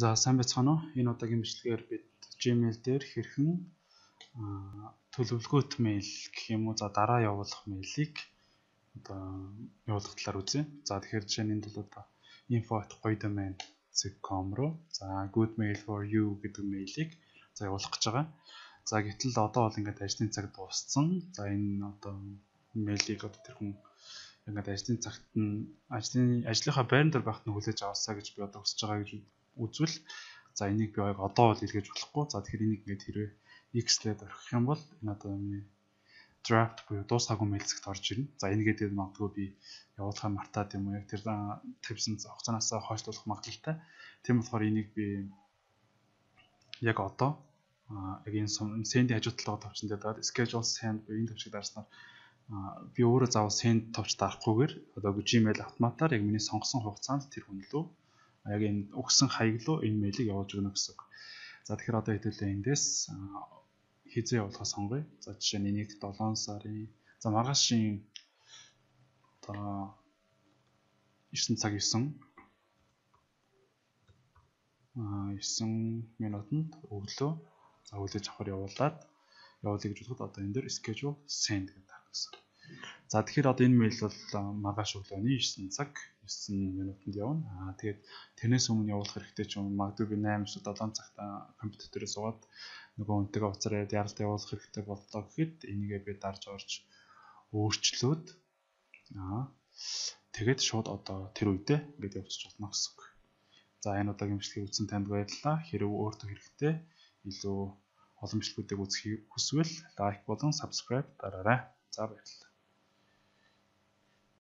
За сайн байцгаана уу? Энэ удаагийн бичлэгээр бид Gmail дээр хэрхэн төлөвлөгөөт мэйл гэх юм уу за дараа явуулах мэйлийг одоо явуулах талаар үзье. За тэгэхээр жишээ нь бол одоо info@goidomain.com руу за good mail for you гэдэг мэйлийг за явуулах гэж байгаа. За гэтэл одоо бол ингээд ажлын цаг дууссан. За энэ одоо мэйлийг одоо тэр хүн ингээд ажлын цагт нь ажлын ажлынхаа байран дээр байхад нь хүлээж аваасаа гэж би одоо хүсэж байгаа гэж үзвэл за энийг би одоо бол илгээж болохгүй. За тэгэхээр энийг ингээд хэрвээ x-лээд орхих юм бол энэ одоо миний draft буюу дуусаагүй мэйлзэгт орж ирнэ. За энийгээ дээр магадгүй би явуулахаа мартаад юм уу яг тэр тавьсан хугацаанаас хойшлуулах магадлалтай. Тийм болохоор энийг би яг одоо яг энэ send-ийн хажуу талд тавьсан дээр schedule send буюу энэ төвчийг дарснаар би өөрөө заавал send товч дарахгүйгээр одоо Gmail автоматар яг миний сонгосон хугацаанд тэр хүн лөө яг энэ өгсөн хаяг руу энэ мэйлийг явуулж өгнө гэсэн. За тэгэхээр одоо хэдүүлээ эндээс хизээ явуулахаа сонгоё. За жишээ нь энийг 7 сарын за маргаашийн одоо 9 цаг 9 а 9 минутанд өглөө за өглөө авахар явуулаад явуулъя гэж бодоход одоо энэ дээр schedule send гэдэг гэсэн. За тэгэхээр одоо энэ мэйл бол маргааш өглөөний 9 цаг 9 минутанд явна. Аа тэгээд тэрнээс өмнө явуулах хэрэгтэй ч юм магадгүй би 8 эсвэл 7 цагт компьютер дээр суугаад нөгөө үнтэйгээ уцаараад яралт явуулах хэрэгтэй боллоо гэхэд энийгээ би дарж орж өөрчлөөд аа тэгээд шууд одоо тэр үедээ ингээд явуулчих болно гэсэн үг. За энэ удаагийн бичлэгийг үзсэн танд баярлалаа. Хэрвээ өөртөө хэрэгтэй илүү олон бичлэгүүдийг үзэх хүсвэл лайк болон subscribe дараарай. За баярлалаа.